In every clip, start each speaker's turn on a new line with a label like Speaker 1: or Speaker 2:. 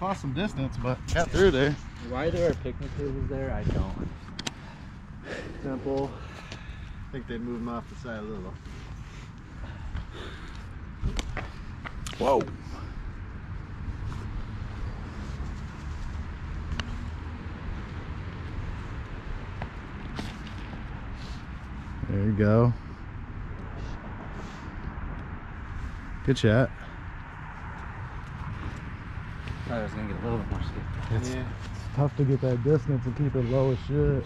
Speaker 1: lost some distance, but got through there.
Speaker 2: Why there are picnic tables there, I don't.
Speaker 1: Simple. I think they moved them off the side a little.
Speaker 3: Whoa. There you go. Good shot.
Speaker 2: Thought I was gonna get a little bit more skip.
Speaker 3: It's, it's tough to get that distance and keep it low as shit.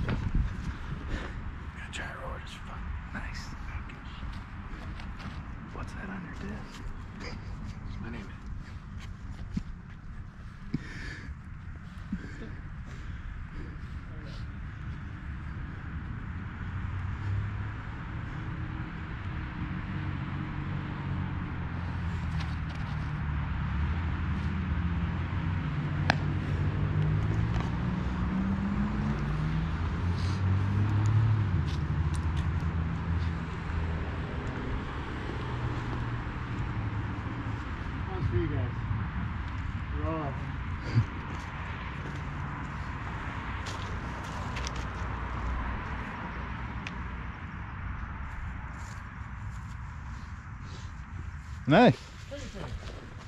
Speaker 2: Nice. What's that on your disc?
Speaker 1: My name One's for you guys. You're all up.
Speaker 3: Nice.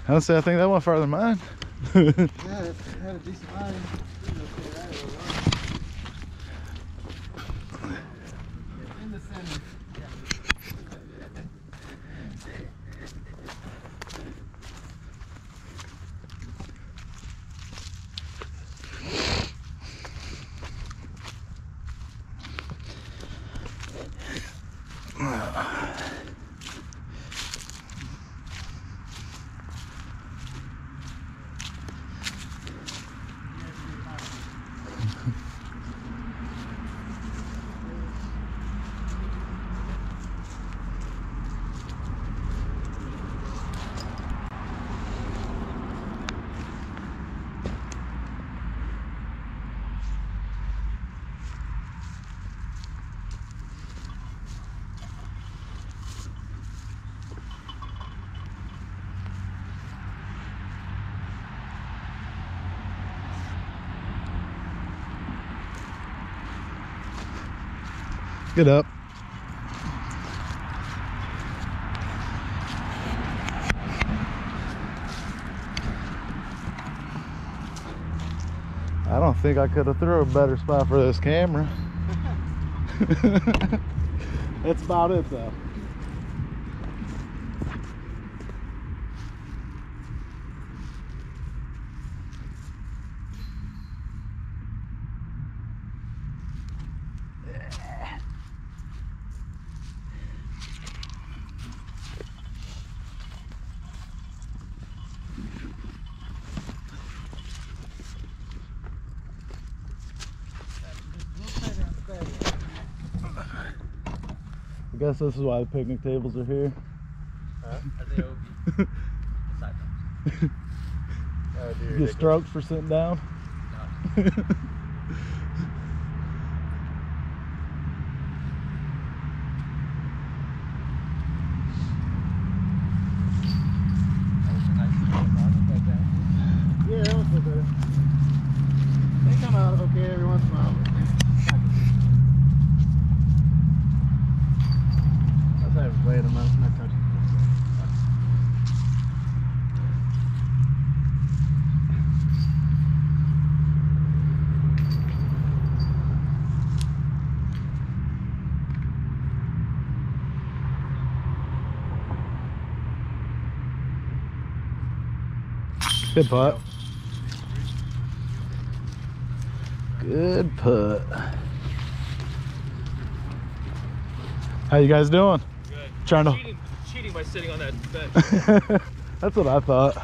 Speaker 3: Honestly, I think that went farther than mine.
Speaker 1: Yeah, had a decent line. In the center.
Speaker 3: Get up. I don't think I could have threw a better spot for this camera. That's about it though. I guess this is why the picnic tables are here.
Speaker 2: Are they OB? Side.
Speaker 1: Oh,
Speaker 3: You
Speaker 1: dear.
Speaker 3: get stroked for sitting down.
Speaker 2: No. That was a nice little run right there.
Speaker 1: Yeah, that was a better. They come out okay every once in a while. That's how I was playing them out. Not touching.
Speaker 3: Good putt. Good putt. How you guys doing?
Speaker 4: Good.
Speaker 3: Trying to-
Speaker 4: cheating, cheating by sitting on that bench.
Speaker 3: That's what I thought.